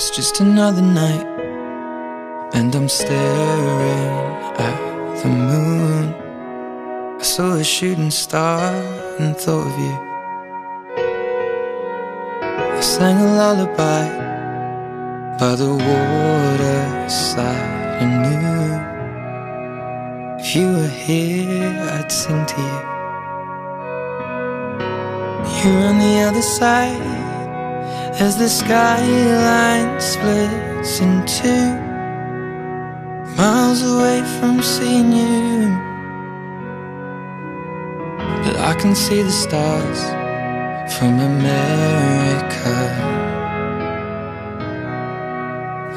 It's just another night, and I'm staring at the moon. I saw a shooting star and thought of you. I sang a lullaby by the waterside and knew if you were here, I'd sing to you. You're on the other side as the skyline splits in two, miles away from seeing you. But I can see the stars from America.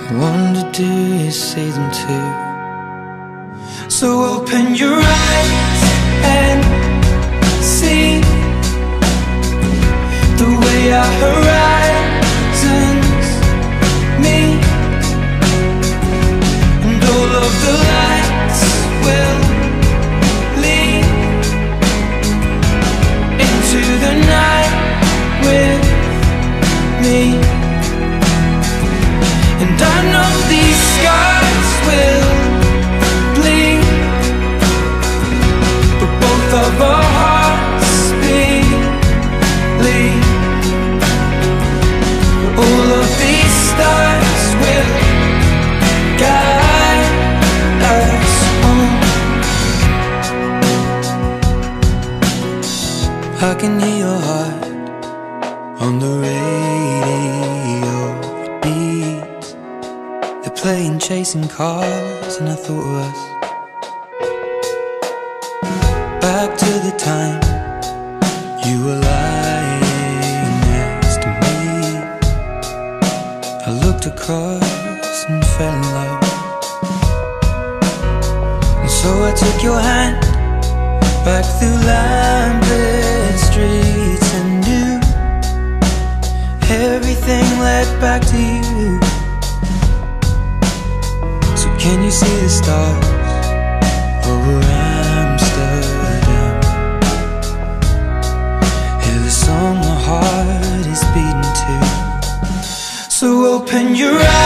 I wonder, do you see them too? So open your eyes and see the way I horizons I can hear your heart on the radio. Chasing cars, and I thought of us. Back to the time you were lying next to me. I looked across and fell in love. And so I took your hand back through lamplit streets and knew everything led back to you. Can you see the stars over Amsterdam? Hear the song my heart is beating to. So open your eyes.